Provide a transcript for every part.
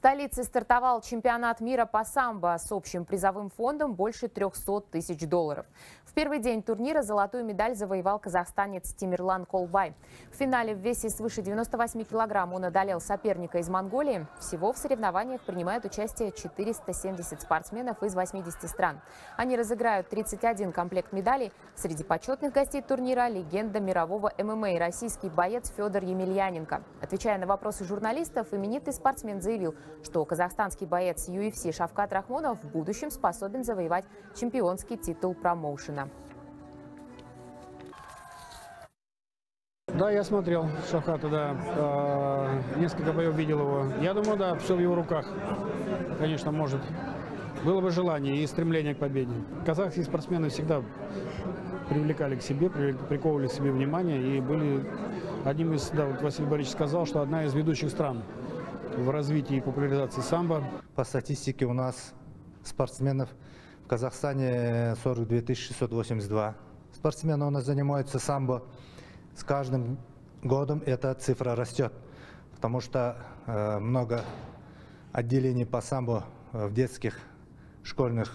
столице стартовал чемпионат мира по самбо с общим призовым фондом больше 300 тысяч долларов. В первый день турнира золотую медаль завоевал казахстанец Тимирлан Колбай. В финале в весе свыше 98 килограмм он одолел соперника из Монголии. Всего в соревнованиях принимают участие 470 спортсменов из 80 стран. Они разыграют 31 комплект медалей. Среди почетных гостей турнира легенда мирового ММА российский боец Федор Емельяненко. Отвечая на вопросы журналистов, именитый спортсмен заявил, что казахстанский боец UFC Шавкат Рахмонов в будущем способен завоевать чемпионский титул промоушена. Да, я смотрел Шавката, да. Э, несколько боев видел его. Я думаю, да, все в его руках. Конечно, может. Было бы желание и стремление к победе. Казахские спортсмены всегда привлекали к себе, приковывали к себе внимание и были одним из, да, вот Василий Борисович сказал, что одна из ведущих стран в развитии и популяризации самбо. По статистике у нас спортсменов в Казахстане 42 682 спортсмена у нас занимаются самбо. С каждым годом эта цифра растет, потому что э, много отделений по самбо в детских школьных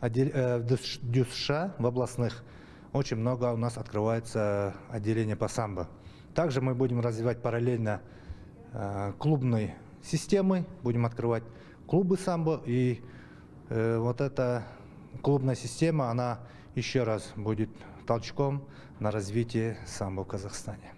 отдел, э, в ДЮСШ, в областных, очень много у нас открывается отделение по самбо. Также мы будем развивать параллельно Э, клубной системы, будем открывать клубы самбо, и э, вот эта клубная система, она еще раз будет толчком на развитие самбо в Казахстане.